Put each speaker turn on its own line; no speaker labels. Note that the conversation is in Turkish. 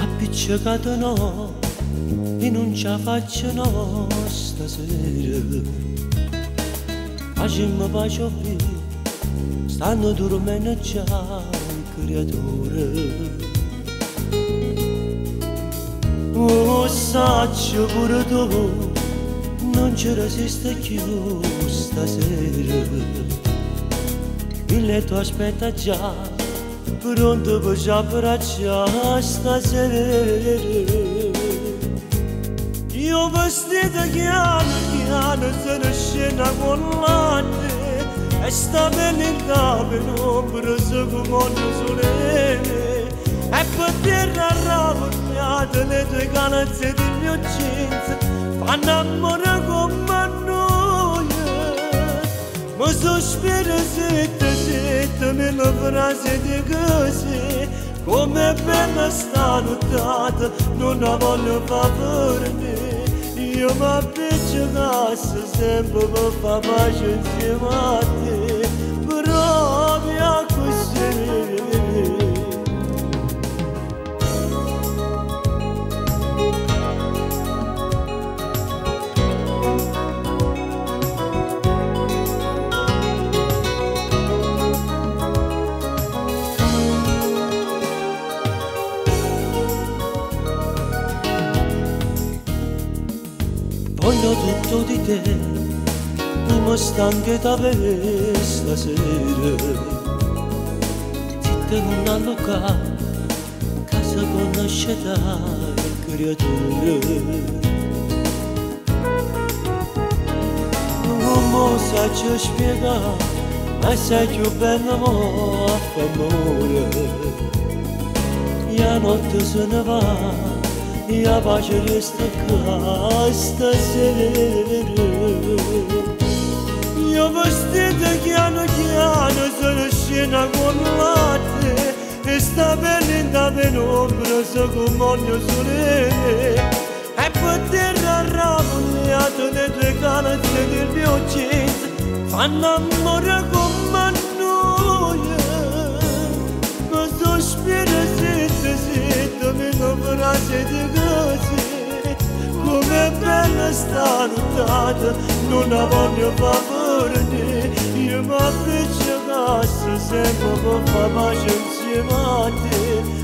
Appiccicato e non ce faccio no stasera Facciamo pace qui stanno dormendo già i creatori. Oh, saggio pure tu non ci resiste più stasera Il letto aspetta già pronto per già abbracciare stasera Io vestito chiaro chiaro sono scena con latte E sta venendo per ombra come sole E per terra rabboniate le tue calze del mio jeans Fanno amore Ma sospiro zitta zitta nella frase di così Come bella sta nottata non la voglio far per me Io mi appiccicasse sempre per far pace insieme a te Voglio tutto di te, non mi stanche da vedere stasera. Zitta non alloca, casa conosce dai creature. Non saggio spiegare, ma sai più bello mo a famore. La notte se ne va, ja pace resta questa sera Io vestito piano piano sono scena con latte E sta bene da penombra se come ogni sole E per terra rabboniato le tue calze del mio jeans Fanno amore come noi Ma sospiro zitta zitta mi non così Come bella sta nottata non la voglio favore Io mi appiccicasse sempre per far pace insieme a te